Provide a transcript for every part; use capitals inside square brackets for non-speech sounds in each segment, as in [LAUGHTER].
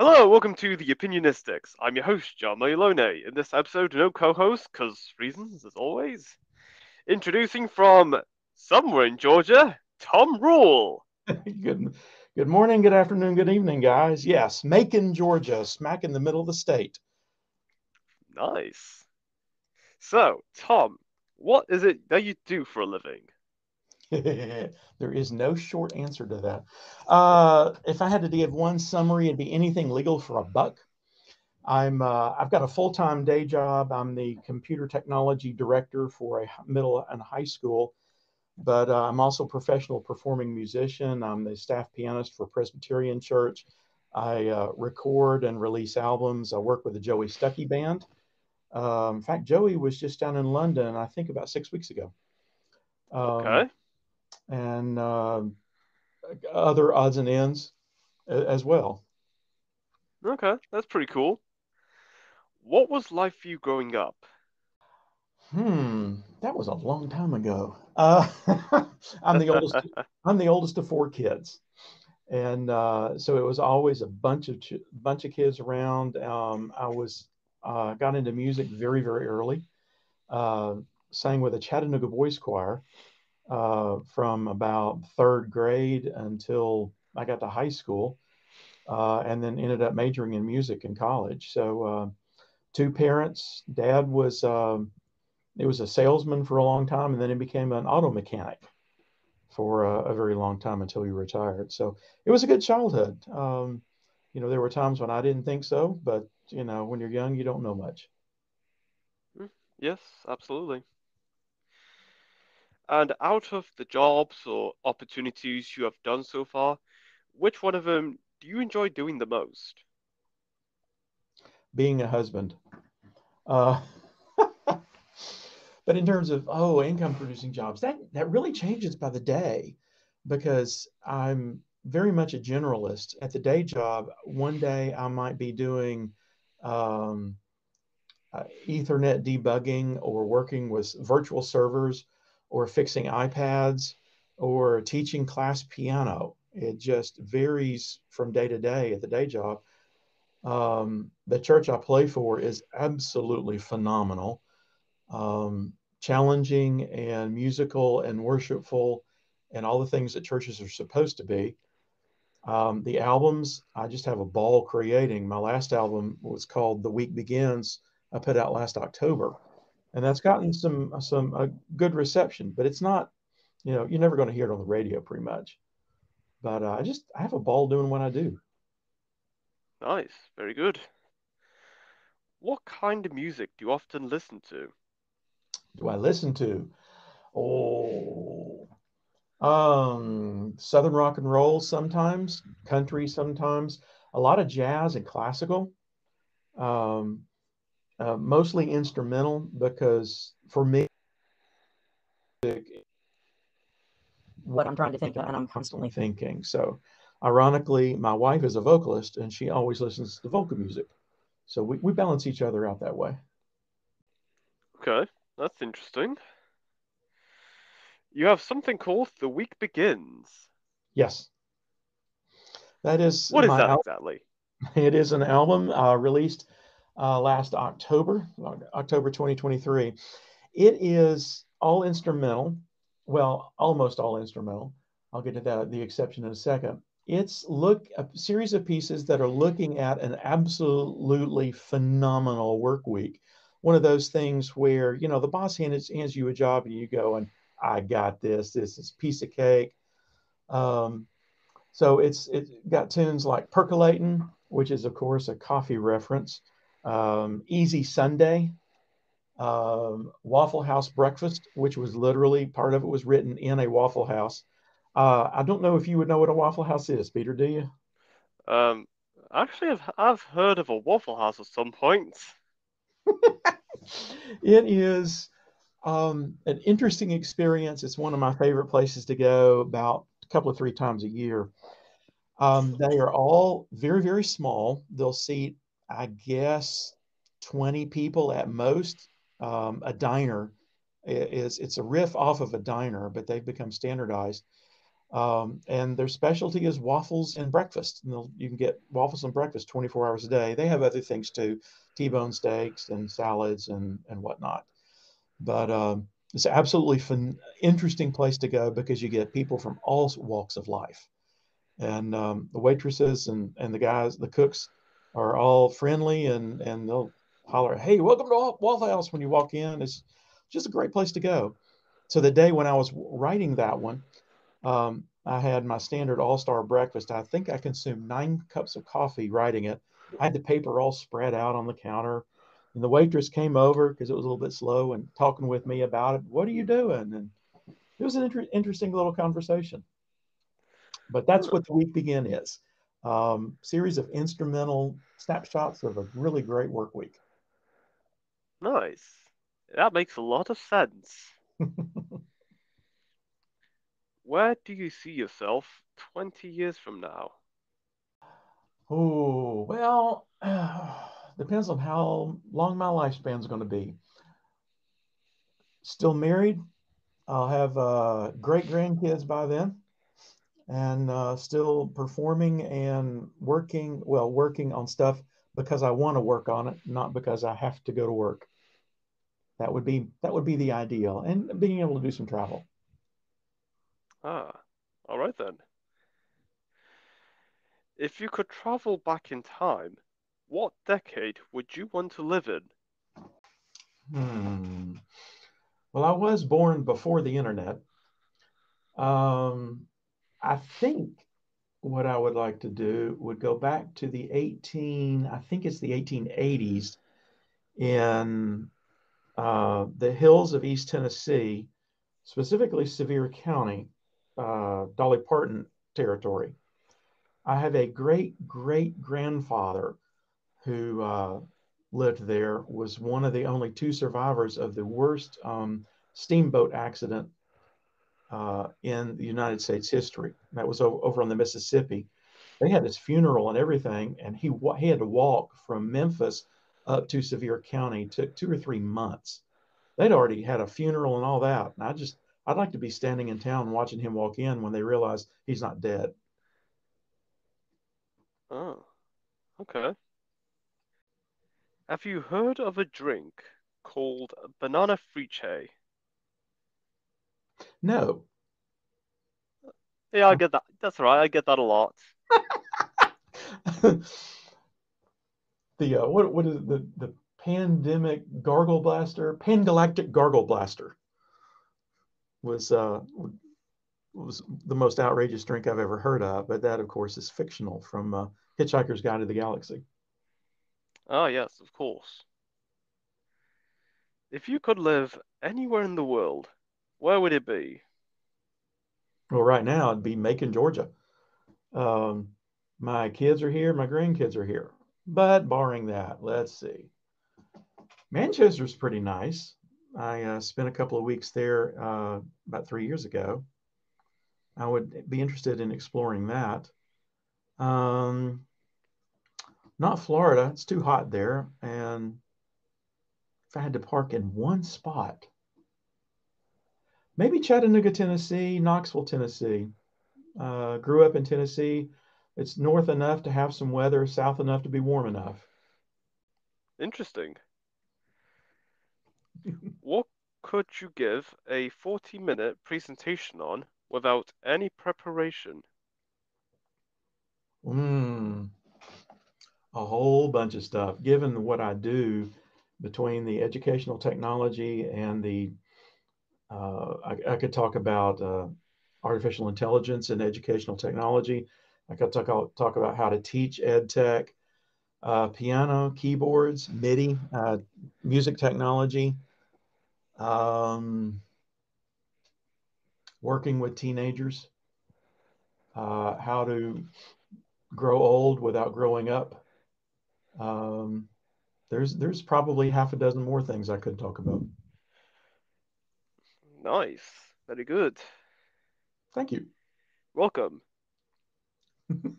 Hello, welcome to the Opinionistics. I'm your host, John Mailone. In this episode, no co-host, cause reasons, as always. Introducing from somewhere in Georgia, Tom Rule. [LAUGHS] good, good morning, good afternoon, good evening, guys. Yes, Macon, Georgia, smack in the middle of the state. Nice. So, Tom, what is it that you do for a living? [LAUGHS] there is no short answer to that. Uh, if I had to give one summary, it'd be anything legal for a buck. I'm uh, I've got a full time day job. I'm the computer technology director for a middle and high school, but uh, I'm also a professional performing musician. I'm the staff pianist for Presbyterian Church. I uh, record and release albums. I work with the Joey Stuckey Band. Um, in fact, Joey was just down in London, I think about six weeks ago. Um, okay and uh, other odds and ends as well. Okay, that's pretty cool. What was life for you growing up? Hmm, that was a long time ago. Uh, [LAUGHS] I'm the oldest. [LAUGHS] I'm the oldest of four kids, and uh, so it was always a bunch of ch- bunch of kids around. Um, I was uh, got into music very very early. Uh, sang with a Chattanooga Boys Choir, uh, from about third grade until I got to high school, uh, and then ended up majoring in music in college. So, uh, two parents. Dad was um, it was a salesman for a long time, and then he became an auto mechanic for a, a very long time until he retired. So it was a good childhood. Um, you know, there were times when I didn't think so, but you know, when you're young, you don't know much. Mm, yes, absolutely. And out of the jobs or opportunities you have done so far, which one of them do you enjoy doing the most? Being a husband. Uh, [LAUGHS] but in terms of oh income producing jobs that that really changes by the day because i'm very much a generalist at the day job one day i might be doing um, uh, ethernet debugging or working with virtual servers or fixing iPads or teaching class piano. It just varies from day to day at the day job. Um, the church I play for is absolutely phenomenal, um, challenging and musical and worshipful, and all the things that churches are supposed to be. Um, the albums, I just have a ball creating. My last album was called The Week Begins. I put out last October and that's gotten some some a good reception. But it's not, you know, you're never going to hear it on the radio, pretty much. But uh, I just I have a ball doing what I do. Nice, very good. What kind of music do you often listen to? Do I listen to? Oh, um, Southern rock and roll sometimes, country sometimes, a lot of jazz and classical. Um, uh, mostly instrumental because for me, what I'm trying to think of, and I'm constantly thinking. So, ironically, my wife is a vocalist and she always listens to vocal music. So, we, we balance each other out that way. Okay, that's interesting. You have something called The Week Begins. Yes. That is. What is that al- exactly? [LAUGHS] It is an album uh, released uh, last October, October 2023. It is all instrumental, well, almost all instrumental. I'll get to that, the exception in a second. It's look a series of pieces that are looking at an absolutely phenomenal work week. One of those things where you know the boss hands, hands you a job and you go and I got this. This is piece of cake. Um, so it's it got tunes like percolating, which is of course a coffee reference um, Easy Sunday, um, Waffle House Breakfast, which was literally part of it was written in a Waffle House. Uh, I don't know if you would know what a Waffle House is, Peter. Do you? Um, actually, I've, I've heard of a Waffle House at some point. [LAUGHS] it is um, an interesting experience. It's one of my favorite places to go about a couple of three times a year. Um, they are all very, very small. They'll seat I guess 20 people at most. Um, a diner is it's a riff off of a diner, but they've become standardized. Um, and their specialty is waffles and breakfast. And you can get waffles and breakfast 24 hours a day. They have other things too, T-bone steaks and salads and and whatnot. But um, it's absolutely fun, interesting place to go because you get people from all walks of life, and um, the waitresses and and the guys, the cooks, are all friendly and and they'll holler, "Hey, welcome to Waffle House!" when you walk in. It's just a great place to go. So the day when I was writing that one, um, I had my standard all star breakfast. I think I consumed nine cups of coffee writing it. I had the paper all spread out on the counter. And the waitress came over because it was a little bit slow and talking with me about it. What are you doing? And it was an inter- interesting little conversation. But that's what the week begin is um, series of instrumental snapshots of a really great work week. Nice. That makes a lot of sense. [LAUGHS] Where do you see yourself 20 years from now? Oh, well, uh, [SIGHS] depends on how long my lifespan is going to be. Still married. I'll have uh, great grandkids by then and uh, still performing and working, well, working on stuff because I want to work on it, not because I have to go to work. That would be that would be the ideal, and being able to do some travel. Ah, all right then. If you could travel back in time, what decade would you want to live in? Hmm. Well, I was born before the internet. Um, I think what I would like to do would go back to the 18, I think it's the 1880s in uh, the hills of East Tennessee, specifically Sevier County, uh, Dolly Parton territory. I have a great great grandfather who uh, lived there, was one of the only two survivors of the worst um, steamboat accident uh, in the United States history. That was over, over on the Mississippi. They had his funeral and everything, and he he had to walk from Memphis up to Sevier County. Took two or three months. They'd already had a funeral and all that. And I just I'd like to be standing in town watching him walk in when they realize he's not dead. Oh, okay. Have you heard of a drink called banana friche? No. Yeah, I get that. That's right. I get that a lot. [LAUGHS] the uh, what what is it? the the pandemic gargle blaster, pangalactic gargle blaster was uh was the most outrageous drink I've ever heard of. But that, of course, is fictional from uh, Hitchhiker's Guide to the Galaxy. Oh yes, of course. If you could live anywhere in the world, where would it be? Well, right now it'd be Macon, Georgia. Um, my kids are here, my grandkids are here. But barring that, let's see. Manchester's pretty nice. I uh, spent a couple of weeks there uh, about three years ago. I would be interested in exploring that. Um, not Florida, it's too hot there. And if I had to park in one spot, maybe Chattanooga, Tennessee, Knoxville, Tennessee. Uh, grew up in Tennessee. It's north enough to have some weather, south enough to be warm enough. Interesting. what could you give a 40 minute presentation on without any preparation? Mm, a whole bunch of stuff. Given what I do between the educational technology and the uh, I, I, could talk about uh, artificial intelligence and educational technology. I could talk, talk about how to teach ed tech, uh, piano, keyboards, MIDI, uh, music technology, um, working with teenagers, uh, how to grow old without growing up. Um, there's there's probably half a dozen more things I could talk about. Nice. Very good. Thank you. Welcome. [LAUGHS]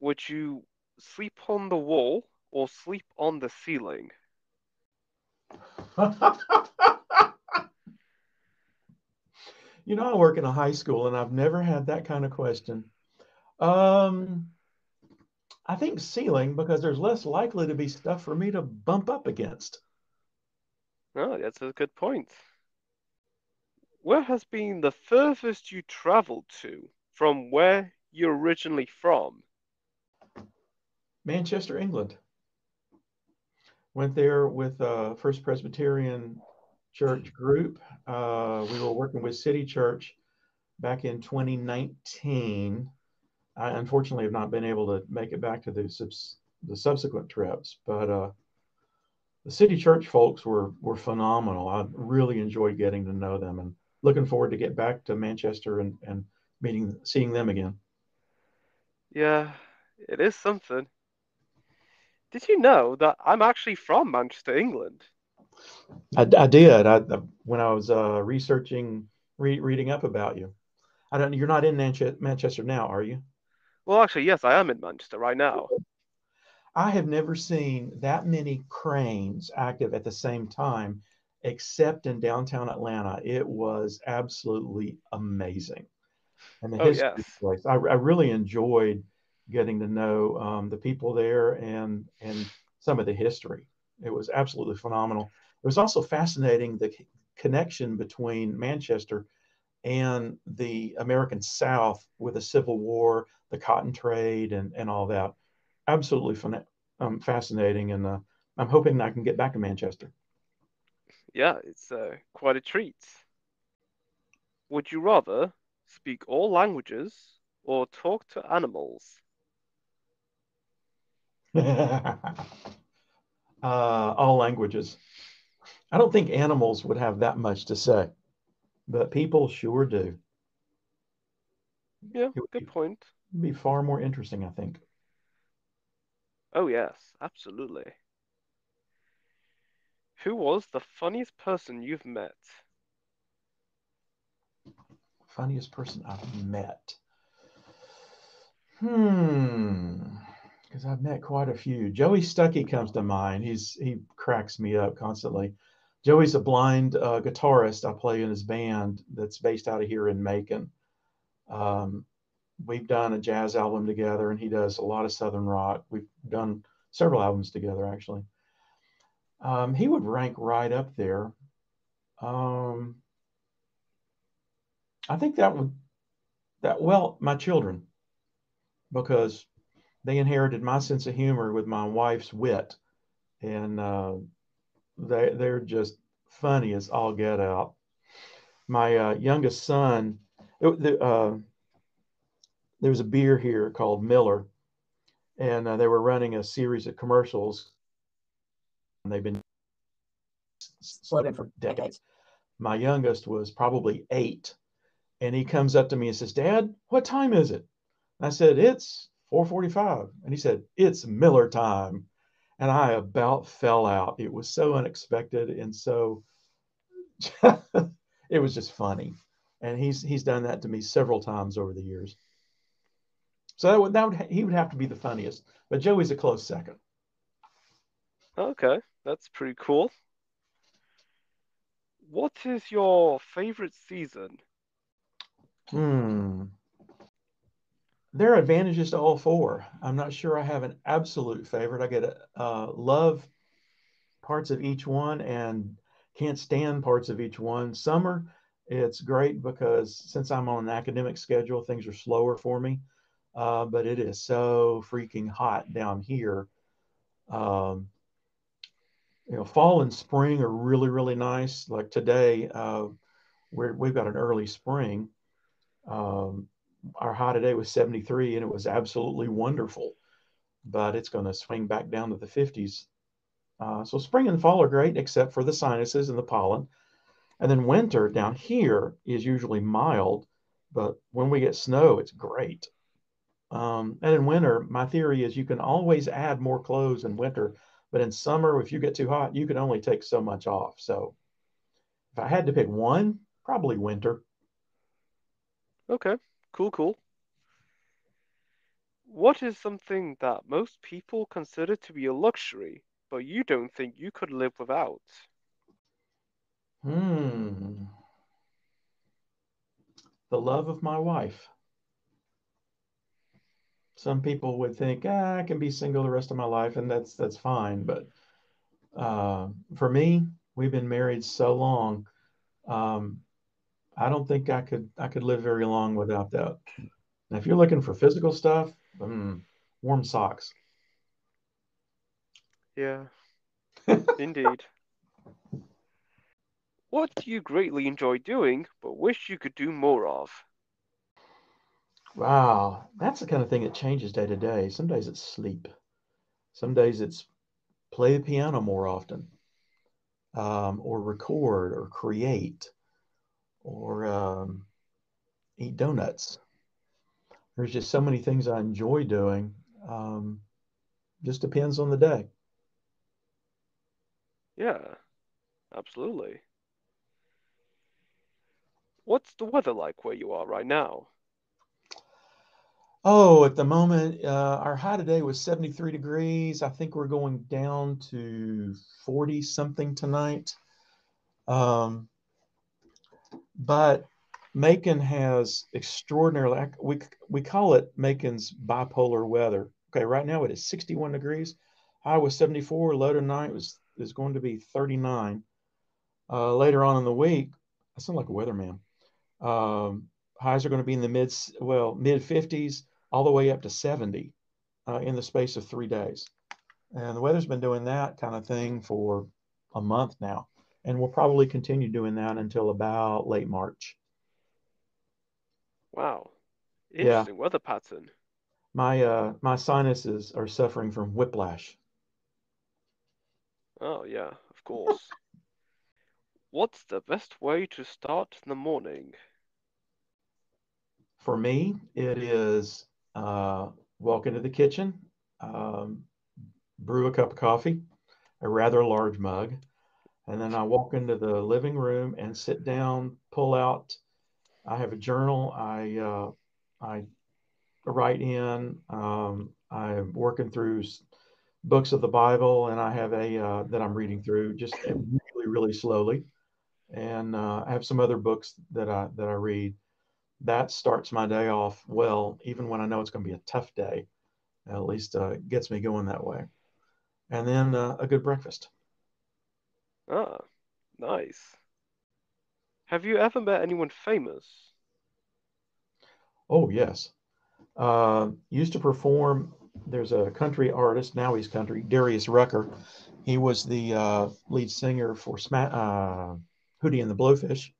Would you sleep on the wall or sleep on the ceiling? You know, I work in a high school and I've never had that kind of question. Um, I think ceiling because there's less likely to be stuff for me to bump up against. Oh, that's a good point. Where has been the furthest you traveled to from where you're originally from? Manchester, England. Went there with a First Presbyterian Church group. Uh, we were working with City Church back in 2019. I unfortunately have not been able to make it back to the, subs- the subsequent trips, but uh, the City Church folks were were phenomenal. I really enjoyed getting to know them and looking forward to get back to Manchester and, and meeting seeing them again. Yeah, it is something. Did you know that I'm actually from Manchester, England? I, I did. I, when I was uh, researching, re- reading up about you. I don't. You're not in Manchester now, are you? Well, actually, yes, I am in Manchester right now. I have never seen that many cranes active at the same time, except in downtown Atlanta. It was absolutely amazing. And the Oh, history yes. place, I, I really enjoyed getting to know um, the people there and and some of the history. It was absolutely phenomenal. It was also fascinating the connection between Manchester and the American South with the Civil War, the cotton trade, and, and all that. Absolutely fun, um, fascinating. And uh, I'm hoping I can get back to Manchester. Yeah, it's uh, quite a treat. Would you rather speak all languages or talk to animals? [LAUGHS] uh, all languages. I don't think animals would have that much to say, but people sure do. Yeah, good be, point. be far more interesting, I think. Oh, yes, absolutely. Who was the funniest person you've met? Funniest person I've met. Hmm. Because I've met quite a few. Joey Stuckey comes to mind. He's he cracks me up constantly. Joey's a blind uh, guitarist. I play in his band that's based out of here in Macon. Um, we've done a jazz album together, and he does a lot of southern rock. We've done several albums together, actually. Um, he would rank right up there. Um, I think that would that well, my children, because they inherited my sense of humor with my wife's wit, and uh, they they're just funny as all get out. My uh, youngest son, the, uh, there was a beer here called Miller, and uh, they were running a series of commercials, they've been slogan for decades. My youngest was probably eight, and he comes up to me and says, "Dad, what time is it?" And I said, "It's 4:45," and he said, "It's Miller time." And I about fell out. It was so unexpected and so [LAUGHS] it was just funny. And he's he's done that to me several times over the years. So that would, that would he would have to be the funniest, but Joey's a close second. Okay, that's pretty cool. What is your favorite season? Hmm. There are advantages to all four. I'm not sure I have an absolute favorite. I get uh, love parts of each one and can't stand parts of each one. Summer, it's great because since I'm on an academic schedule, things are slower for me. Uh, but it is so freaking hot down here. Um, you know, fall and spring are really, really nice. Like today, uh, we're, we've got an early spring. Um, our high today was 73 and it was absolutely wonderful, but it's going to swing back down to the 50s. Uh, so spring and fall are great, except for the sinuses and the pollen. And then winter down here is usually mild, but when we get snow, it's great. Um, and in winter, my theory is you can always add more clothes in winter, but in summer, if you get too hot, you can only take so much off. So if I had to pick one, probably winter. Okay, cool, cool. What is something that most people consider to be a luxury, but you don't think you could live without? Hmm. the love of my wife. Some people would think, ah, I can be single the rest of my life, and that's that's fine. But uh, for me, we've been married so long. Um, I don't think I could I could live very long without that. Now, if you're looking for physical stuff, mm, warm socks. Yeah, [LAUGHS] indeed. What do you greatly enjoy doing but wish you could do more of? Wow, that's the kind of thing that changes day to day. Some days it's sleep. Some days it's play the piano more often, um, or record, or create, or um, eat donuts. There's just so many things I enjoy doing. Um, just depends on the day. Yeah, absolutely. What's the weather like where you are right now? Oh, at the moment, uh, our high today was 73 degrees. I think we're going down to 40 something tonight. Um, but Macon has extraordinarily, we, we call it Macon's bipolar weather. Okay, right now it is 61 degrees. High was 74, low tonight was is going to be 39. Uh, later on in the week, I sound like a weatherman. Um, highs are going to be in the mid, well, mid 50s, all the way up to 70 uh, in the space of three days. And the weather's been doing that kind of thing for a month now. And we'll probably continue doing that until about late March. Wow. Interesting yeah. weather pattern. My uh my sinuses are suffering from whiplash. Oh yeah, of course. [LAUGHS] What's the best way to start the morning? For me, it is uh, walk into the kitchen, um, brew a cup of coffee, a rather large mug, and then I walk into the living room and sit down, pull out. I have a journal. I uh, I write in. Um, I'm working through books of the Bible, and I have a uh, that I'm reading through just really, really slowly. And uh, I have some other books that I that I read. That starts my day off well, even when I know it's going to be a tough day. At least uh, gets me going that way. And then uh, a good breakfast. Ah, nice. Have you ever met anyone famous? Oh yes. Uh, used to perform there's a country artist now he's country Darius Rucker. He was the uh, lead singer for Sma- uh, Hootie and the Blowfish.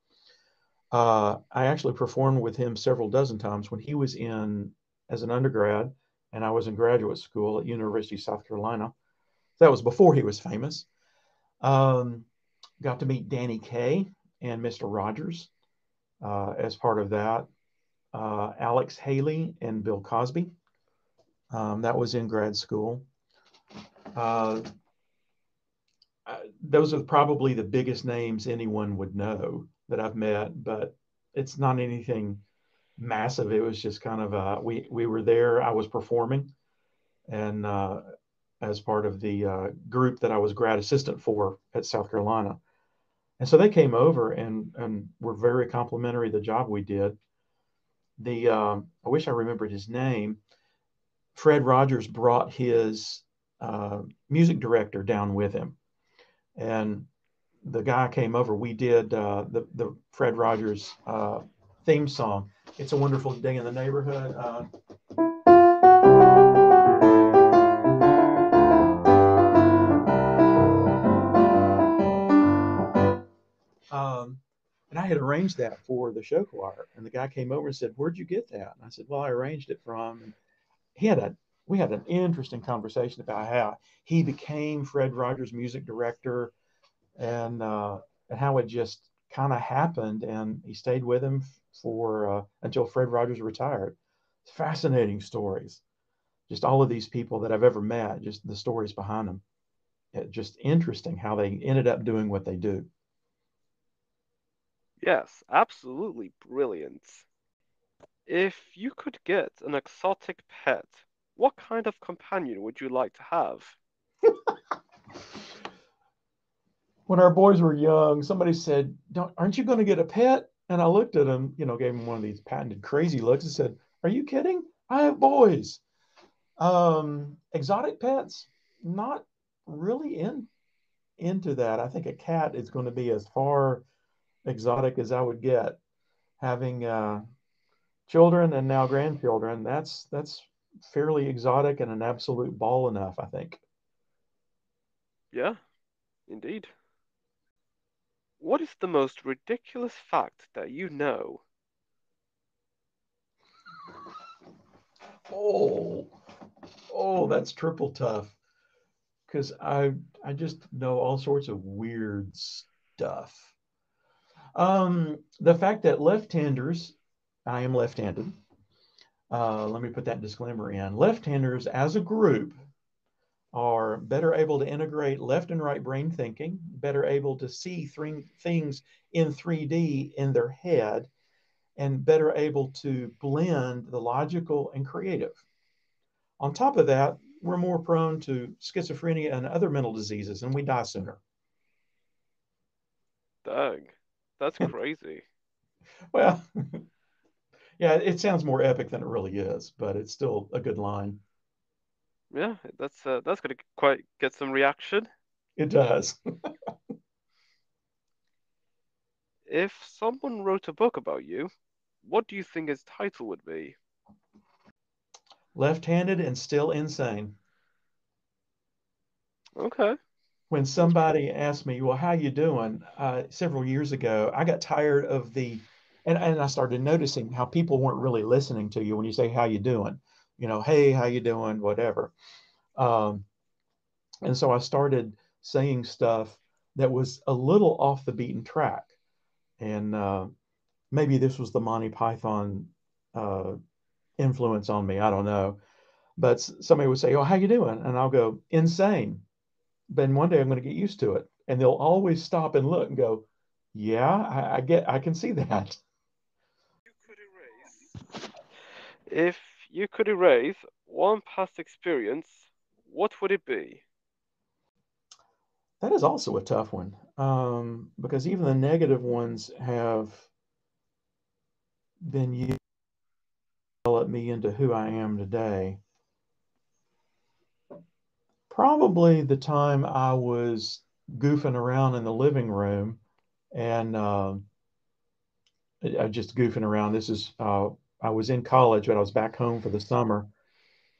Uh, I actually performed with him several dozen times when he was in as an undergrad, and I was in graduate school at University of South Carolina. That was before he was famous. Um, got to meet Danny Kaye and Mr. Rogers uh, as part of that. Uh, Alex Haley and Bill Cosby um, that was in grad school. Uh, those are probably the biggest names anyone would know that I've met, but it's not anything massive. It was just kind of uh, we we were there. I was performing, and uh, as part of the uh, group that I was grad assistant for at South Carolina, and so they came over and and were very complimentary the job we did. The um, I wish I remembered his name. Fred Rogers brought his uh, music director down with him, and the guy came over. We did uh, the the Fred Rogers uh, theme song. It's a wonderful day in the neighborhood. Uh, um, and I had arranged that for the show choir. And the guy came over and said, "Where'd you get that?" And I said, "Well, I arranged it from." And he had a we had an interesting conversation about how he became Fred Rogers' music director and, uh, and how it just kind of happened. And he stayed with him for uh, until Fred Rogers retired. Fascinating stories. Just all of these people that I've ever met, just the stories behind them. It, just interesting how they ended up doing what they do. Yes, absolutely brilliant. If you could get an exotic pet, what kind of companion would you like to have? [LAUGHS] when our boys were young, somebody said, Don't, Aren't you going to get a pet? And I looked at him, you know, gave him one of these patented crazy looks and said, Are you kidding? I have boys. Um, exotic pets, not really in into that. I think a cat is going to be as far exotic as I would get. Having uh, children and now grandchildren, that's that's fairly exotic and an absolute ball enough, I think. Yeah, indeed. What is the most ridiculous fact that you know? Oh, oh, that's triple tough. Because I I just know all sorts of weird stuff. Um, the fact that left-handers, I am left-handed. Uh, let me put that disclaimer in. Left-handers as a group are better able to integrate left and right brain thinking, better able to see three things in 3D in their head, and better able to blend the logical and creative. On top of that, we're more prone to schizophrenia and other mental diseases, and we die sooner. Doug, that's [LAUGHS] crazy. well, [LAUGHS] yeah, it sounds more epic than it really is, but it's still a good line. Yeah, that's uh, that's gonna quite get some reaction. It does. [LAUGHS] if someone wrote a book about you, what do you think its title would be? Left-handed and still insane. Okay. When somebody asked me, "Well, how you doing?" Uh, several years ago, I got tired of the, and, and I started noticing how people weren't really listening to you when you say, "How you doing?" You know, hey, how you doing, whatever. Um, and so I started saying stuff that was a little off the beaten track. And uh, maybe this was the Monty Python uh, influence on me. I don't know. But somebody would say, "Oh, how you doing?" And I'll go, "Insane." Then one day I'm going to get used to it, and they'll always stop and look and go, "Yeah, I, I get, I can see that." If you could erase one past experience, what would it be? That is also a tough one um, because even the negative ones have been used develop me into who I am today. Probably the time I was goofing around in the living room and uh, just goofing around. This is uh, I was in college, but I was back home for the summer,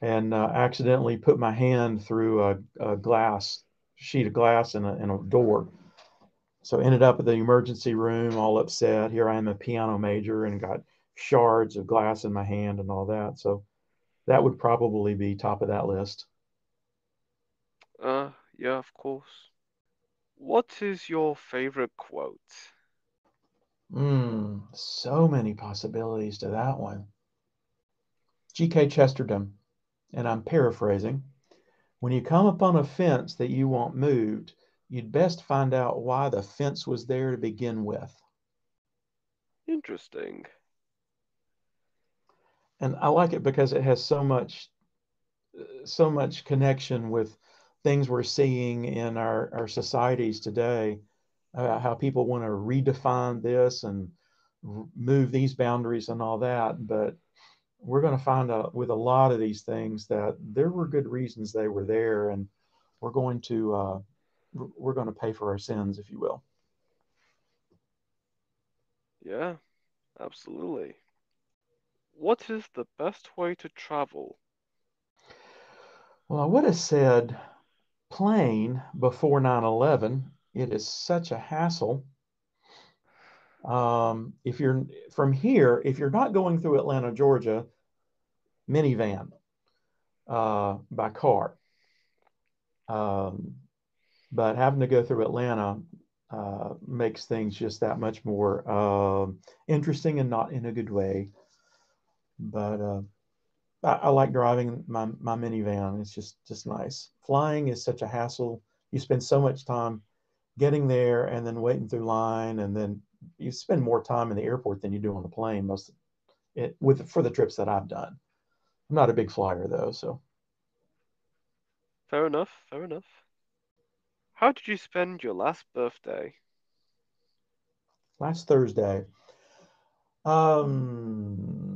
and uh, accidentally put my hand through a, a glass sheet of glass in a, a door. So ended up at the emergency room, all upset. Here I am, a piano major, and got shards of glass in my hand and all that. So that would probably be top of that list. Uh, yeah, of course. What is your favorite quote? Mm, so many possibilities to that one. G.K. Chesterton, and I'm paraphrasing. When you come upon a fence that you want moved, you'd best find out why the fence was there to begin with. Interesting. And I like it because it has so much so much connection with things we're seeing in our, our societies today uh, how people want to redefine this and move these boundaries and all that. But we're going to find out with a lot of these things that there were good reasons they were there, and we're going to uh, we're going to pay for our sins, if you will. Yeah, absolutely. What is the best way to travel? Well, I would have said plane before 9 11 it is such a hassle. Um, if you're from here, if you're not going through Atlanta, Georgia, minivan uh, by car. Um, but having to go through Atlanta uh, makes things just that much more uh, interesting and not in a good way. But uh, I, I, like driving my, my minivan. It's just just nice. Flying is such a hassle. You spend so much time getting there and then waiting through line and then you spend more time in the airport than you do on the plane most it with for the trips that I've done. I'm not a big flyer though, so fair enough, fair enough. How did you spend your last birthday? Last Thursday. Um,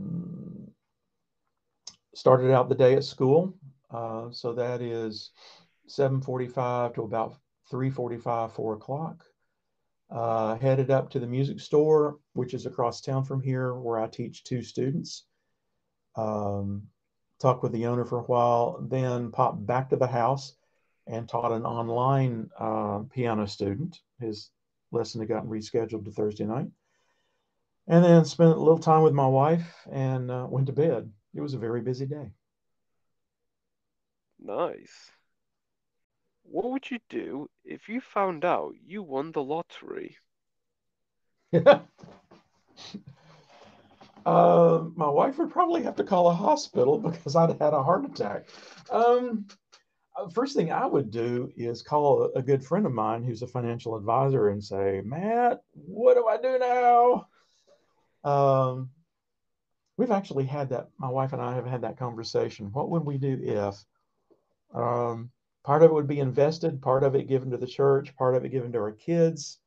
started out the day at school, uh, so that is 7:45 to about 3:45, 4 o'clock. Uh, headed up to the music store, which is across town from here, where I teach two students. Um, talked with the owner for a while, then popped back to the house and taught an online uh, piano student. His lesson had gotten rescheduled to Thursday night. And then spent a little time with my wife and uh, went to bed. It was a very busy day. Nice. What would you do if you found out you won the lottery? uh, [LAUGHS] my wife would probably have to call a hospital because I'd had a heart attack. Um, uh, first thing I would do is call a, a, good friend of mine who's a financial advisor and say, Matt, what do I do now? Um, we've actually had that. My wife and I have had that conversation. What would we do if? Um, part of it would be invested, part of it given to the church, part of it given to our kids,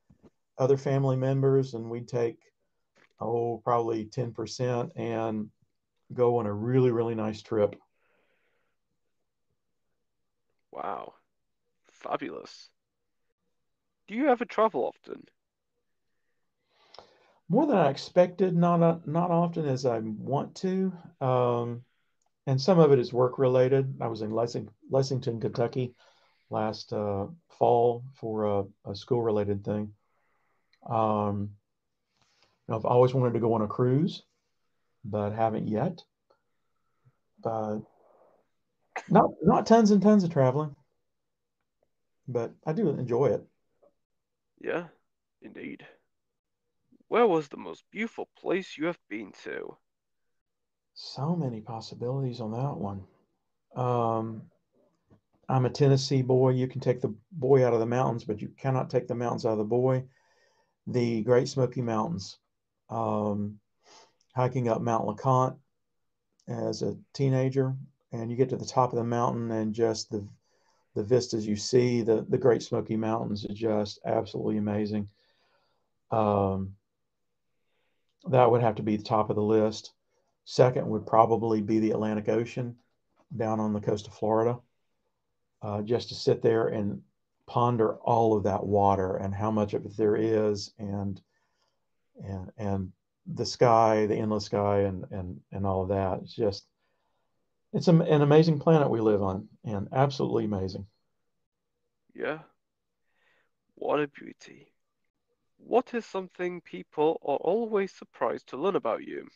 other family members, and we'd take, oh, probably 10% and go on a really, really nice trip. Wow. Fabulous. Do you ever travel often? More than I expected, not not often as I want to. Um, and some of it is work related. I was in Lexington, Lexington Kentucky last uh, fall for a, a school related thing. Um, I've always wanted to go on a cruise, but haven't yet. But not not tons and tons of traveling, but I do enjoy it. Yeah, indeed. Where was the most beautiful place you have been to? So many possibilities on that one. Um, I'm a Tennessee boy. You can take the boy out of the mountains, but you cannot take the mountains out of the boy. The Great Smoky Mountains. Um, hiking up Mount LeConte as a teenager, and you get to the top of the mountain, and just the the vistas you see, the the Great Smoky Mountains are just absolutely amazing. Um, that would have to be the top of the list. Second would probably be the Atlantic Ocean down on the coast of Florida. Uh, just to sit there and ponder all of that water and how much of it there is and and and the sky, the endless sky and and and all of that. It's just it's an amazing planet we live on and absolutely amazing. Yeah. What a beauty. What is something people are always surprised to learn about you?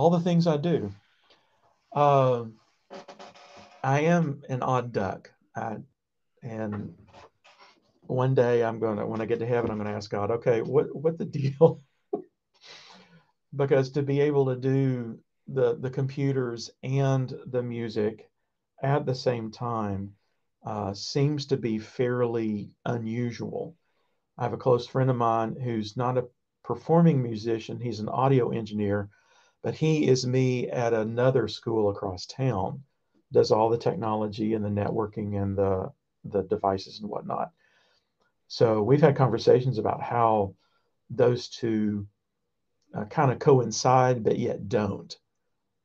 All the things I do. Uh, I am an odd duck. I, and one day I'm going to, when I get to heaven, I'm going to ask God, okay, what, what the [LAUGHS] deal? because to be able to do the, the computers and the music at the same time uh, seems to be fairly unusual. I have a close friend of mine who's not a performing musician, he's an audio engineer, but he is me at another school across town, does all the technology and the networking and the the devices and whatnot. So we've had conversations about how those two uh, kind of coincide, but yet don't.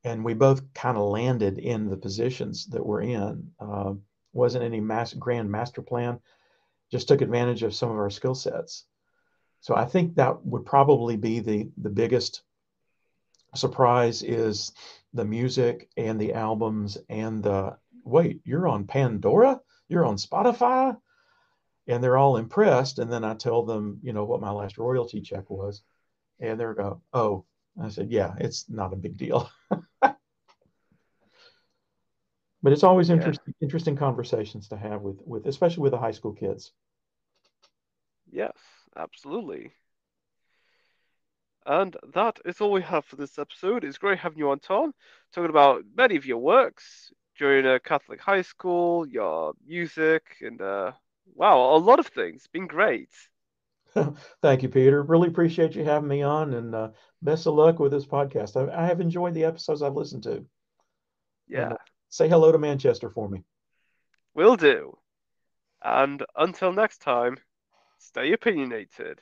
And we both kind of landed in the positions that we're in. Uh, wasn't any mass, grand master plan, just took advantage of some of our skill sets. So I think that would probably be the the biggest surprise is the music and the albums and the wait, you're on Pandora, you're on Spotify, and they're all impressed. And then I tell them, you know, what my last royalty check was, and they're go, oh, I said, yeah, it's not a big deal. [LAUGHS] but it's always yeah. interesting, interesting conversations to have with, with, especially with the high school kids. Yes, absolutely. And that is all we have for this episode. It's great having you on, Tom, talking about many of your works during a Catholic high school, your music, and uh, wow, a lot of things. It's been great. [LAUGHS] Thank you, Peter. Really appreciate you having me on, and uh, best of luck with this podcast. I, I, have enjoyed the episodes I've listened to. Yeah. And, uh, say hello to Manchester for me. Will do. And until next time, stay opinionated.